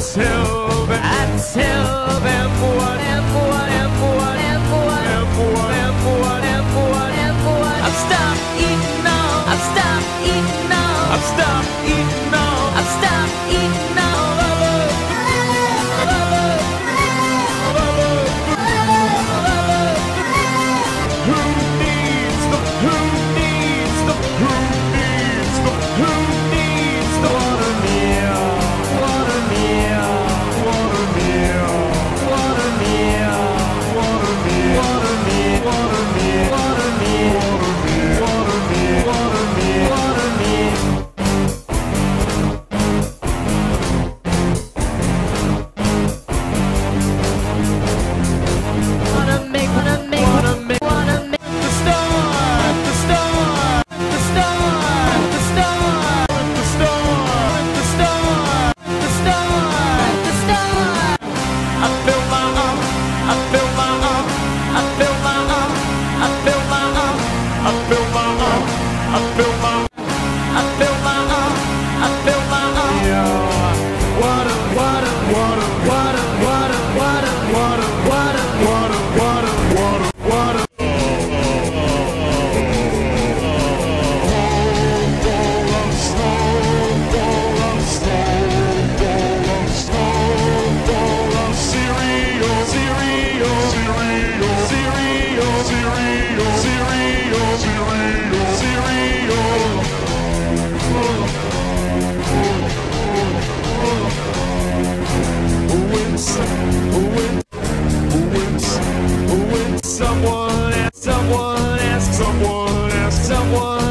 tell them, I tell. one.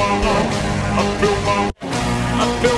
I feel my, I feel